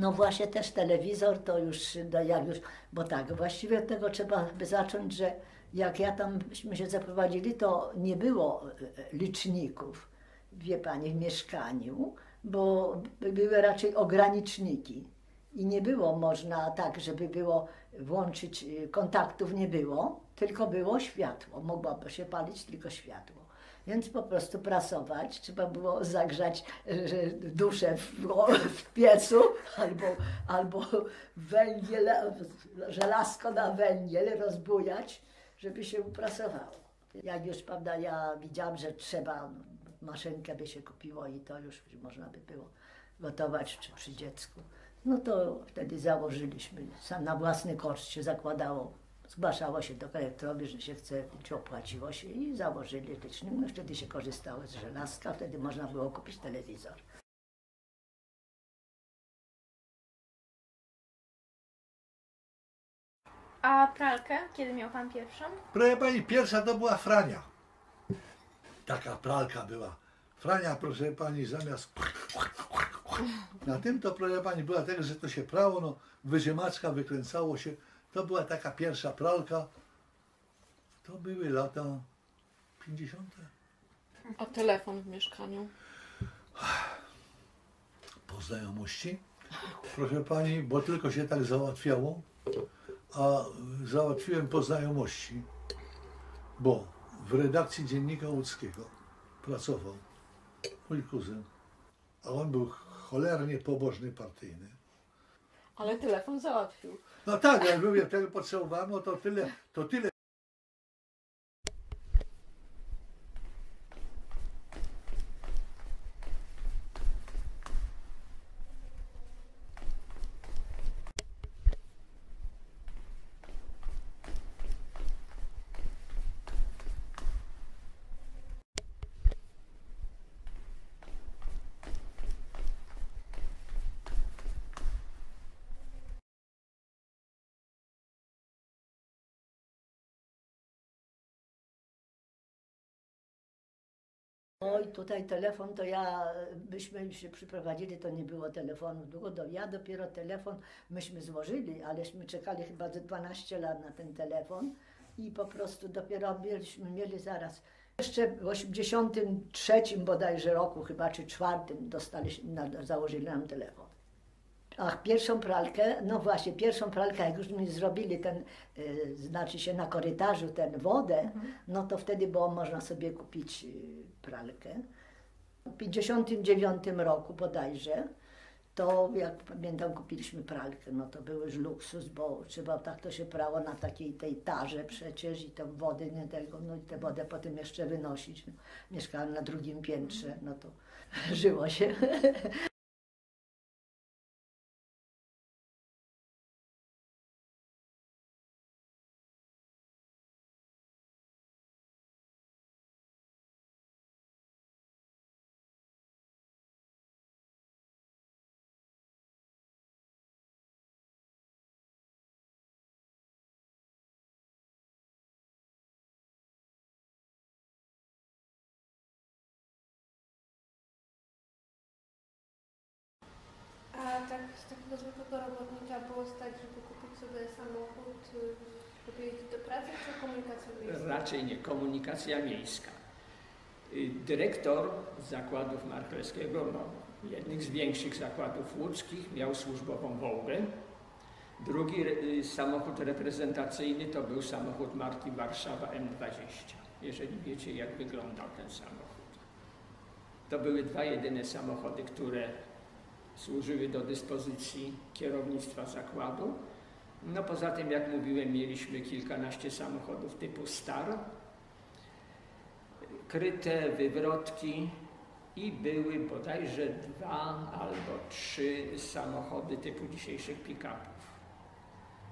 No właśnie też telewizor to już, no jak już, bo tak, właściwie od tego trzeba by zacząć, że jak ja tamśmy się zaprowadzili, to nie było e, liczników, wie Pani, w mieszkaniu, bo były raczej ograniczniki i nie było można tak, żeby było włączyć, e, kontaktów nie było, tylko było światło, mogłoby się palić tylko światło. Więc po prostu prasować, trzeba było zagrzać duszę w, w piecu albo, albo węgiel, żelazko na węgiel rozbujać, żeby się uprasowało. Jak już, prawda, ja widziałam, że trzeba, maszynkę by się kupiło i to już można by było gotować czy przy dziecku. No to wtedy założyliśmy, sam na własny koszt się zakładało, zgłaszało się do kolektrowy, że się chce, czy opłaciło się i założyli licznik. No wtedy się korzystało z żelazka, wtedy można było kupić telewizor. A pralkę? Kiedy miał pan pierwszą? Proszę pani, pierwsza to była Frania. Taka pralka była. Frania, proszę pani, zamiast na tym to, proszę pani, była tak, że to się prało, no, wyziemaczka wykręcało się. To była taka pierwsza pralka. To były lata 50. A telefon w mieszkaniu? Po znajomości. Proszę pani, bo tylko się tak załatwiało, a załatwiłem po znajomości, bo w redakcji Dziennika Łódzkiego pracował mój kuzyn, a on był cholernie pobożny partyjny. Ale telefon załatwił. No tak, jak mówię, tego potrzebowałem, no to tyle, to tyle. Oj, tutaj telefon to ja, myśmy się przyprowadzili, to nie było telefonu długo, do, ja dopiero telefon myśmy złożyli, aleśmy czekali chyba ze 12 lat na ten telefon i po prostu dopiero mieliśmy, mieli zaraz, jeszcze w 83 bodajże roku chyba, czy czwartym dostaliśmy, założyli nam telefon. Ach, pierwszą pralkę, no właśnie, pierwszą pralkę, jak już mi zrobili ten, y, znaczy się na korytarzu, ten wodę, no to wtedy było można sobie kupić y, pralkę. W 59 roku bodajże, to jak pamiętam kupiliśmy pralkę, no to był już luksus, bo trzeba tak to się prało na takiej tej tarze przecież i tą wody nie tego, no i tę wodę potem jeszcze wynosić. No, mieszkałam na drugim piętrze, no to żyło się. Takiego zwykłego robotnika było stać, żeby kupić sobie samochód, y, żeby jeździć do pracy, czy komunikacją miejską? Raczej nie, komunikacja miejska. Y, Dyrektor zakładów Marchlewskiego, no, jednych z większych zakładów łódzkich, miał służbową Wołgę. Drugi y, samochód reprezentacyjny to był samochód marki Warszawa M20. Jeżeli wiecie, jak wyglądał ten samochód. To były dwa jedyne samochody, które służyły do dyspozycji kierownictwa zakładu. No poza tym, jak mówiłem, mieliśmy kilkanaście samochodów typu Star, kryte wywrotki i były bodajże dwa albo trzy samochody typu dzisiejszych pick-upów.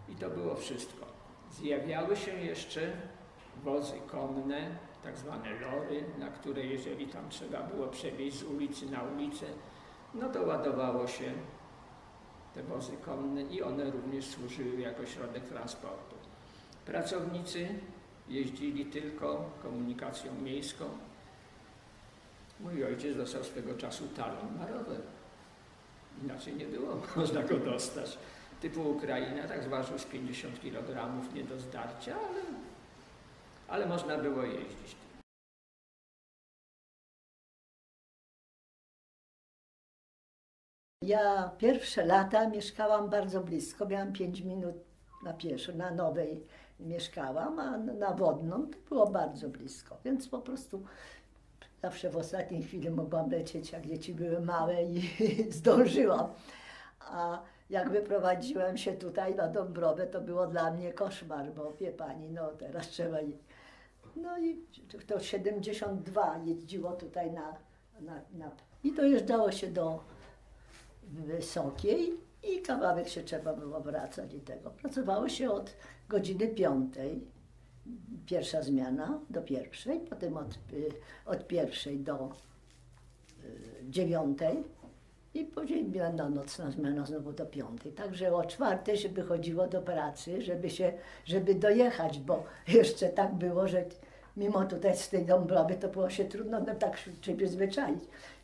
I to było wszystko. Zjawiały się jeszcze wozy konne, tak zwane lory, na które jeżeli tam trzeba było przewieźć z ulicy na ulicę, no to ładowało się te wozy konne i one również służyły jako środek transportu. Pracownicy jeździli tylko komunikacją miejską. Mój ojciec dostał swego czasu talon na rower. Inaczej nie było, można go dostać. Typu Ukraina, tak zważył z 50 kg, nie do zdarcia, ale, ale można było jeździć. Ja pierwsze lata mieszkałam bardzo blisko, miałam 5 minut na pieszo, na Nowej mieszkałam, a na Wodną to było bardzo blisko, więc po prostu zawsze w ostatniej chwili mogłam lecieć, jak dzieci były małe i zdążyłam. A jak wyprowadziłam się tutaj na Dąbrowę, to było dla mnie koszmar, bo wie pani, no teraz trzeba i No i to 72 jeździło tutaj na, na, na i dojeżdżało się do Wysokiej i kawałek się trzeba było wracać i tego. Pracowało się od godziny piątej, pierwsza zmiana do pierwszej, potem od, y, od pierwszej do y, dziewiątej i później była na nocna zmiana znowu do piątej. Także o czwartej się wychodziło do pracy, żeby się, żeby dojechać, bo jeszcze tak było, że mimo tutaj z tej Dąbrowy to było się trudno no, tak się przyzwyczaić.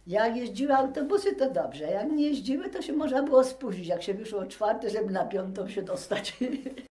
Jak jeździły autobusy, to dobrze. Jak nie jeździły, to się można było spóźnić. Jak się wyszło o czwartej, żeby na piątą się dostać.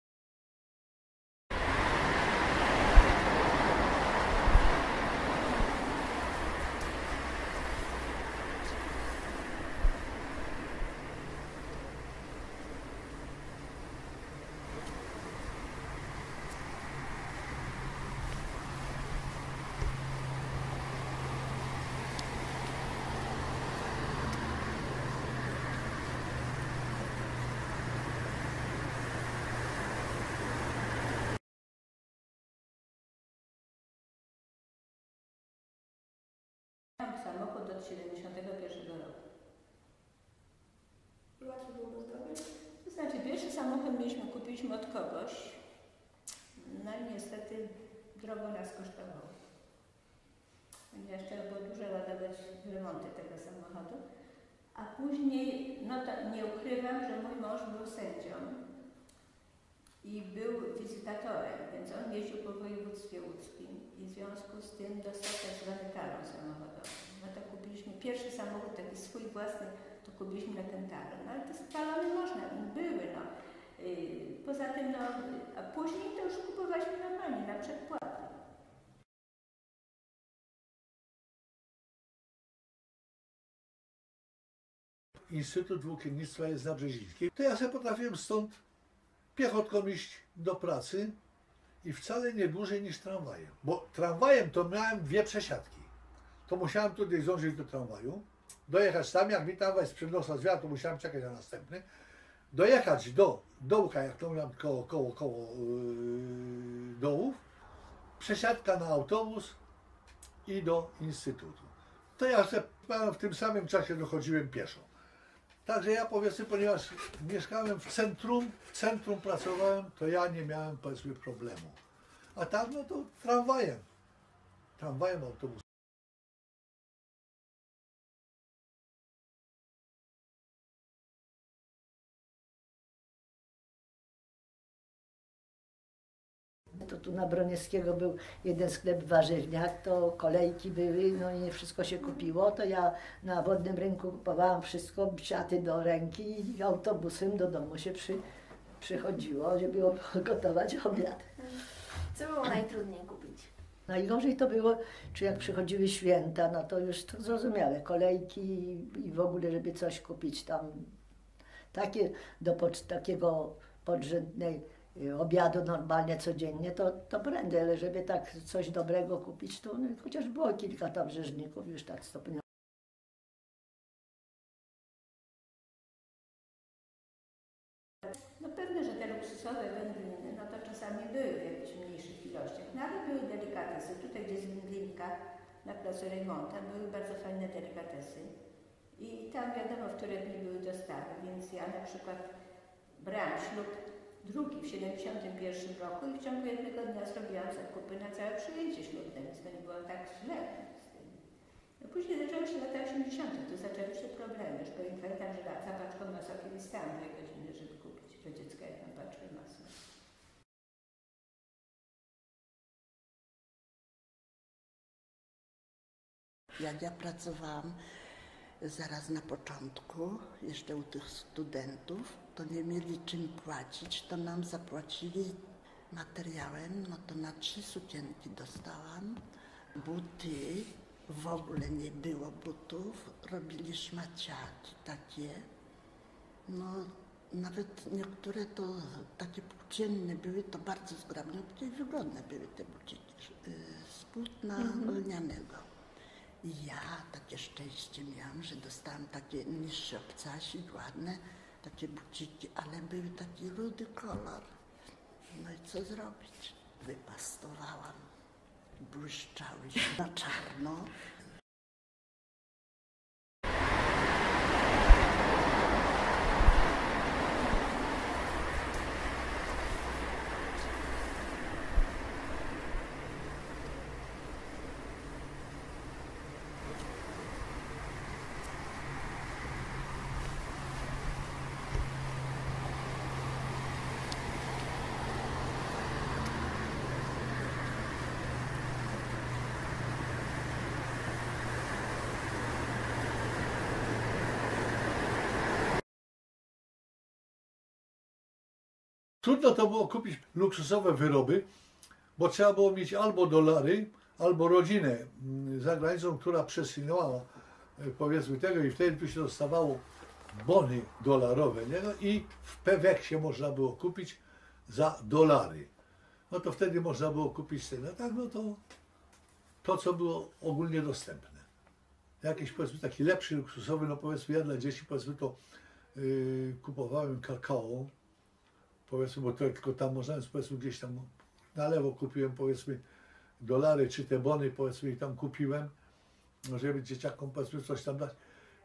Miałam samochód od 71 roku. I łatwo było go zdobyć? To znaczy, pierwszy samochód kupiliśmy od kogoś. No i niestety drogo nas kosztowało. Ponieważ trzeba było dużo ładować w remonty tego samochodu. A później, no to nie ukrywam, że mój mąż był sędzią i był wizytatorem, więc on jeździł po województwie łódzkim i w związku z tym dostał tak zwany talon samochodowy. No to kupiliśmy pierwszy samochód, taki swój własny, to kupiliśmy na ten talon. No ale te talony można, były, no. Yy, Poza tym, no, a później to już kupowaliśmy normalnie, na przedpłaty. Instytut Włókiennictwa jest na Brzezińskiej. To ja sobie potrafiłem stąd piechotką iść do pracy i wcale nie dłużej niż tramwajem. Bo tramwajem to miałem dwie przesiadki. To musiałem tutaj zdążyć do tramwaju, dojechać tam, jak mi tramwaj z przednosa zwiał, to musiałem czekać na następny. Dojechać do dołka, jak to miałem koło, koło, koło yy, dołów, przesiadka na autobus i do instytutu. To ja w tym samym czasie dochodziłem pieszo. Także ja powiedzmy, ponieważ mieszkałem w centrum, w centrum pracowałem, to ja nie miałem powiedzmy problemu. A tam no to tramwajem. Tramwajem autobus. Tu na Broniewskiego był jeden sklep warzywniak, to kolejki były, no i nie wszystko się kupiło, to ja na wodnym rynku kupowałam wszystko, siaty do ręki i autobusem do domu się przy, przychodziło, żeby gotować obiad. Co było najtrudniej kupić? Najgorzej to było, czy jak przychodziły święta, no to już to zrozumiałe, kolejki i w ogóle, żeby coś kupić tam, takie do pocz- takiego podrzędnej obiadu normalnie codziennie, to, to prędzej, ale żeby tak coś dobrego kupić, to no, chociaż było kilka tam rzeźników już tak stopniowo. No pewne, że te luksusowe wędliny, no to czasami były w jakichś mniejszych ilościach, no ale były delikatesy. Tutaj, gdzie jest wędlinka na placu Reymonta, były bardzo fajne delikatesy. I tam wiadomo, w które dni były dostawy, więc ja na przykład brałam ślub drugi w 71 roku i w ciągu jednego dnia zrobiłam zakupy na całe przyjęcie ślubne, więc to nie było tak źle. No później zaczęły się lata 80., to zaczęły się problemy. Już pamiętam, że za paczką masła kiedyś stałam dwie godziny, żeby kupić dla dziecka jedną paczkę masła. Jak ja pracowałam zaraz na początku, jeszcze u tych studentów, to nie mieli czym płacić, to nam zapłacili materiałem, no to na trzy sukienki dostałam. Buty, w ogóle nie było butów, robili szmaciaki takie. No nawet niektóre to takie płócienne były, to bardzo zgrabne i wygodne były te buciki y, z płótna Mhm. lnianego. I ja takie szczęście miałam, że dostałam takie niższe obcasi, ładne, takie buciki, ale były taki rudy kolor. No i co zrobić? Wypastowałam błyszczały na czarno. Trudno to było kupić luksusowe wyroby, bo trzeba było mieć albo dolary, albo rodzinę mm, za granicą, która przesyłała e, powiedzmy tego i wtedy tu się dostawało bony dolarowe, nie? No i w Peweksie można było kupić za dolary. No to wtedy można było kupić ten, no tak, no to to, co było ogólnie dostępne. Jakiś powiedzmy taki lepszy, luksusowy, no powiedzmy ja dla dzieci powiedzmy to yy, kupowałem kakao, powiedzmy, bo to tylko tam można, powiedzmy gdzieś tam na lewo kupiłem powiedzmy dolary czy te bony powiedzmy i tam kupiłem, żeby dzieciakom powiedzmy coś tam dać.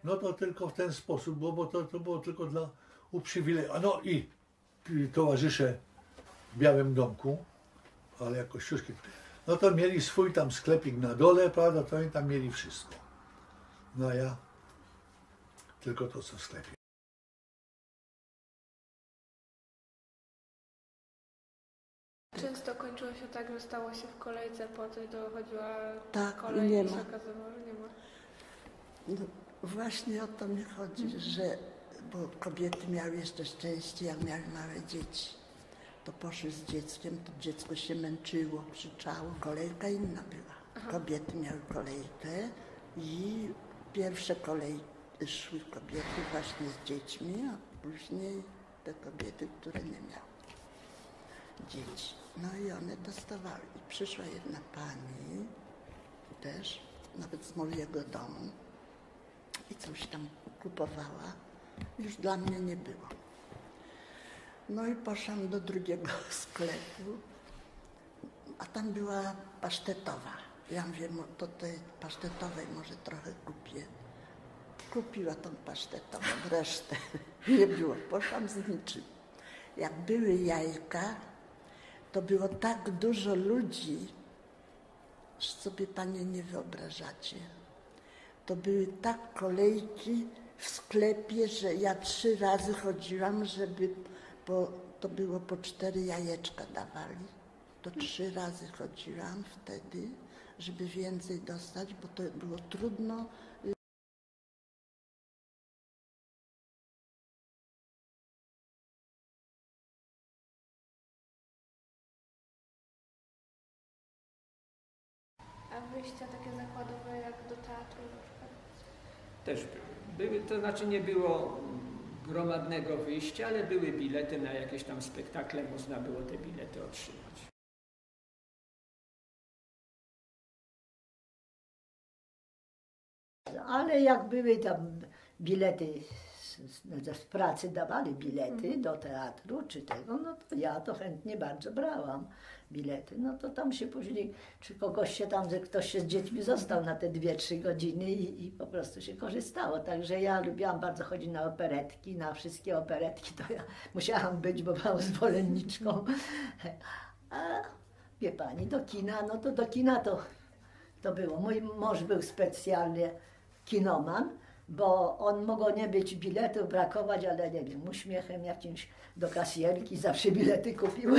No to tylko w ten sposób było, bo to, to było tylko dla uprzywileju. A no i, towarzysze w Białym Domku, ale jako Kościuszki, no to mieli swój tam sklepik na dole, prawda, to oni tam mieli wszystko. No a ja tylko to, co w sklepie. Często kończyło się tak, że stało się w kolejce, potem dochodziła Tak, kolej nie i ma. się okazywało, że nie ma. No, właśnie o to mi chodzi, że bo kobiety miały jeszcze szczęście, jak miały małe dzieci. To poszły z dzieckiem, to dziecko się męczyło, krzyczało, kolejka inna była. Kobiety miały kolejkę i pierwsze kolej szły kobiety właśnie z dziećmi, a później te kobiety, które nie miały dzieci. No i one dostawały. I przyszła jedna pani też, nawet z mojego domu i coś tam kupowała. Już dla mnie nie było. No i poszłam do drugiego sklepu, a tam była pasztetowa. Ja mówię, "Mo- to tej pasztetowej może trochę kupię. Kupiła tą pasztetową, resztę nie było. Poszłam z niczym. Jak były jajka, to było tak dużo ludzi, że sobie panie nie wyobrażacie. To były tak kolejki w sklepie, że ja trzy razy chodziłam, żeby, bo to było po cztery jajeczka dawali. To trzy razy chodziłam wtedy, żeby więcej dostać, bo to było trudno. Też były. To znaczy nie było gromadnego wyjścia, ale były bilety na jakieś tam spektakle, można było te bilety otrzymać. Ale jak były tam bilety z, z, pracy, dawali bilety do teatru czy tego, no to ja to chętnie bardzo brałam bilety. No to tam się później, czy kogoś się tam, że ktoś się z dziećmi został na te dwie, trzy godziny i, i po prostu się korzystało. Także ja lubiłam bardzo chodzić na operetki, na wszystkie operetki, to ja musiałam być, bo byłam zwolenniczką. A wie pani, do kina, no to do kina to to było. Mój mąż był specjalnie kinoman, bo on mogło nie być biletów, brakować, ale nie wiem, uśmiechem jakimś do kasjerki zawsze bilety kupił.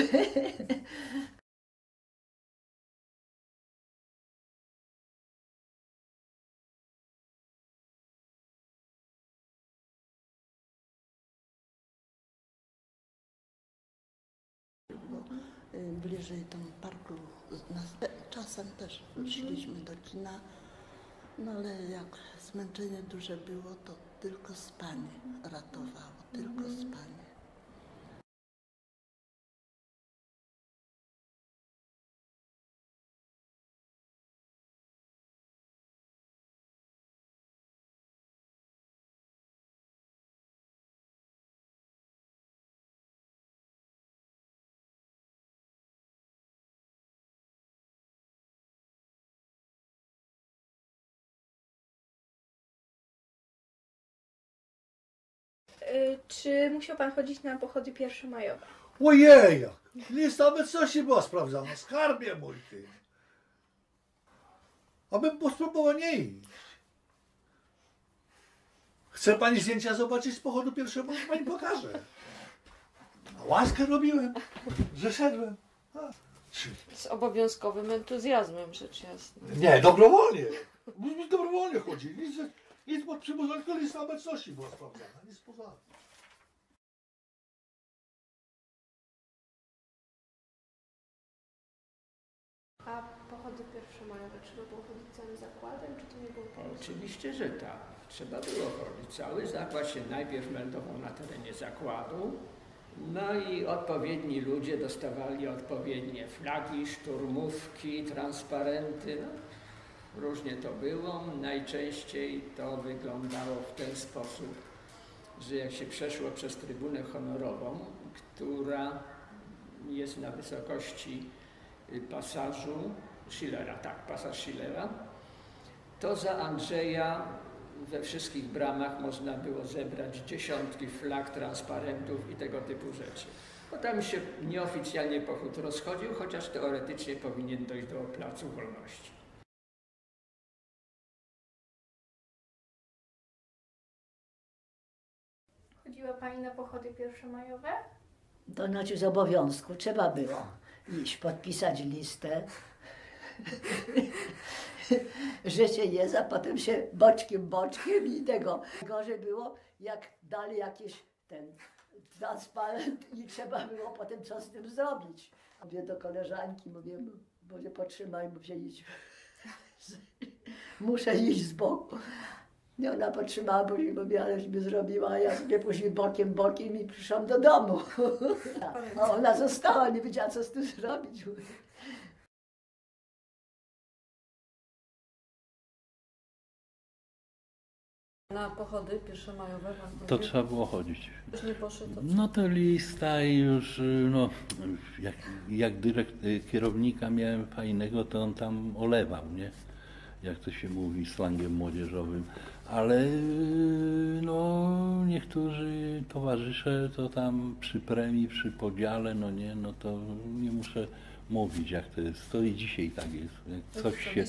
y, bliżej tam parku. Nas, czasem też szliśmy do kina, no ale jak zmęczenie duże było, to tylko spanie ratowało, tylko spanie. Czy musiał pan chodzić na pochody pierwszomajowe? Ojej, jak! Lista obecności była sprawdzana, skarbie mój ty. Abym spróbował nie iść. Chce pani zdjęcia zobaczyć z pochodu pierwszego? Pani pokaże. A łaskę robiłem, że szedłem. A, Z obowiązkowym entuzjazmem, rzecz jasna. Nie, dobrowolnie. Myśmy dobrowolnie chodzili. Nic, pod przymusem, tylko lista obecności była sprawdzana. Nic poza tym. A pochody pierwszomajowe trzeba było chodzić całym zakładem, czy to nie było tak? Oczywiście, że tak. Trzeba było chodzić. Cały zakład się najpierw meldował na terenie zakładu, no i odpowiedni ludzie dostawali odpowiednie flagi, szturmówki, transparenty. No, różnie to było. Najczęściej to wyglądało w ten sposób, że jak się przeszło przez trybunę honorową, która jest na wysokości y, pasażu Schillera, tak, pasaż Schillera, to za Andrzeja we wszystkich bramach można było zebrać dziesiątki flag, transparentów i tego typu rzeczy. Bo tam się nieoficjalnie pochód rozchodził, chociaż teoretycznie powinien dojść do Placu Wolności. Chodziła pani na pochody pierwszomajowe? To znaczy z obowiązku trzeba było iść, podpisać listę, się jest, a potem się boczkiem, boczkiem i tego. Gorzej było, jak dali jakiś ten transparent i trzeba było potem co z tym zrobić. Mówię do koleżanki, mówię, nie potrzymaj, mówię, idź. Muszę iść z boku. I ona potrzymała, później mówię, aleś by zrobiła, a ja sobie później bokiem, bokiem i przyszłam do domu. A ona została, nie wiedziała, co z tym zrobić. Na pochody pierwszomajowe pan To chodził? trzeba było chodzić. Już nie poszedł, to No to lista i już, no, jak, jak dyrekt, kierownika miałem fajnego, to on tam olewał, nie? Jak to się mówi slangiem młodzieżowym. Ale y, no, niektórzy towarzysze to tam przy premii, przy podziale, no nie, no to nie muszę mówić jak to jest. To i dzisiaj tak jest. Jak coś co, się...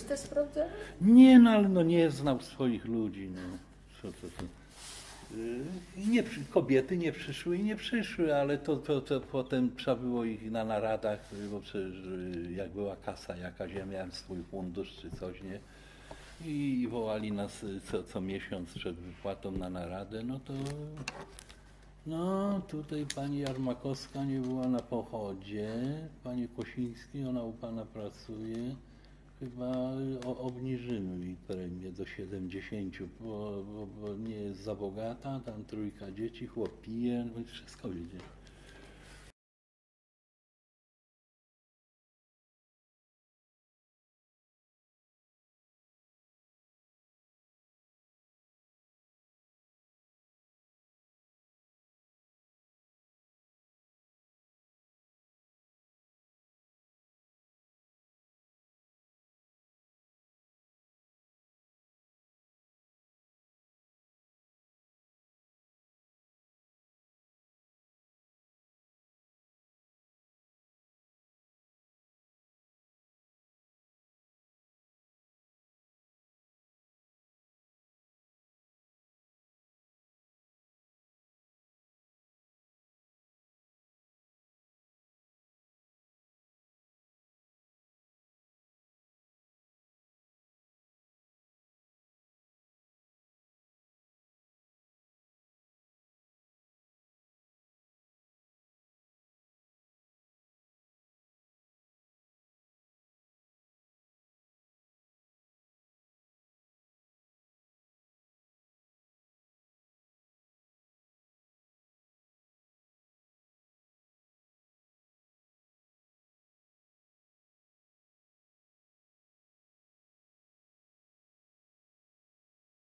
Nie, no ale no nie znał swoich ludzi, no. Co, co, co. Yy, Nie, kobiety nie przyszły i nie przyszły, ale to, to, to potem trzeba było ich na naradach, bo przecież yy, jak była kasa jakaś, ja miałem swój fundusz czy coś, nie? I wołali nas y, co, co miesiąc przed wypłatą na naradę, no to no tutaj pani Jarmakowska nie była na pochodzie, pani Kosiński, ona u pana pracuje. Chyba obniżymy jej premię do 70, bo, bo, bo nie jest za bogata, tam trójka dzieci, chłop pije, no i wszystko wiedzie.